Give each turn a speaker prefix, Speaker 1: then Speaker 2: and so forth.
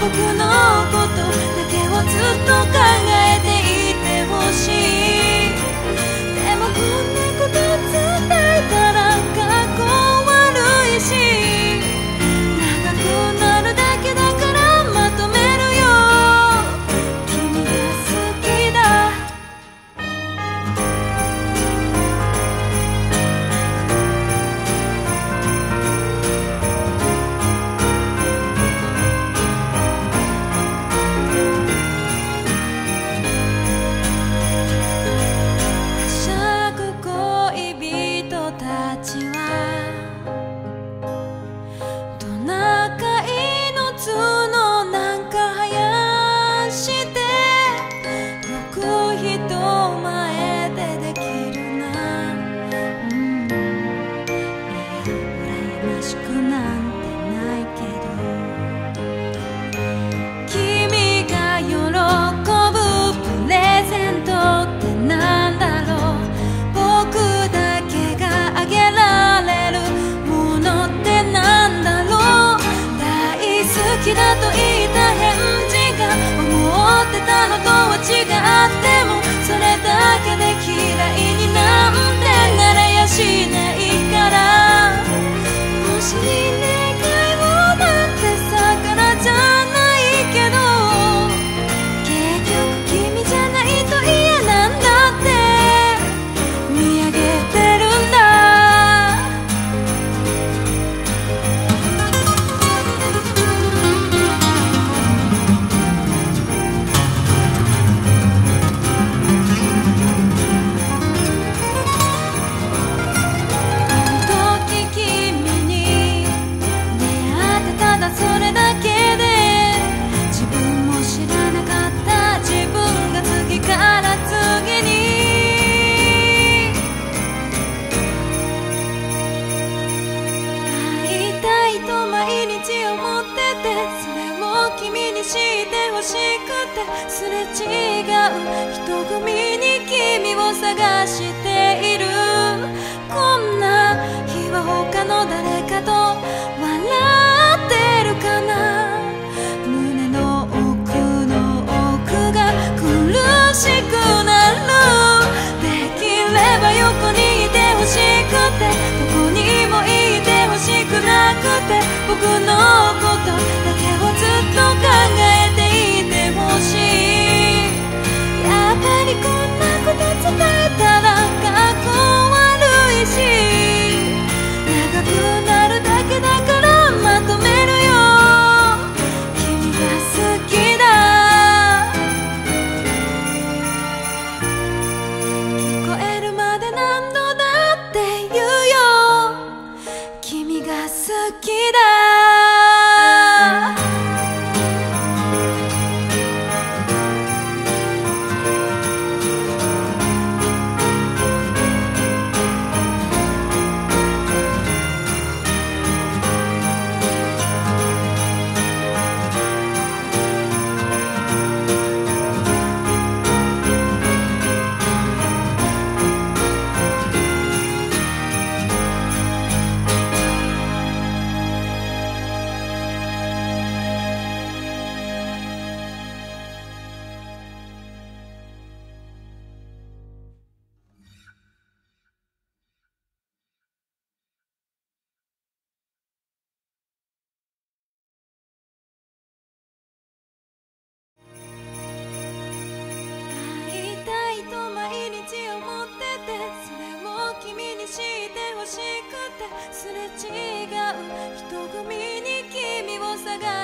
Speaker 1: 僕のことだけをずっと考えてすれ違う人組に君を探しているこんな日は他の誰かと笑ってるかな？胸の奥の奥が苦しくなる。できれば横にいてほしくてどこにもいてほしくなくて僕のことだけをれ違う。人混みに君を探す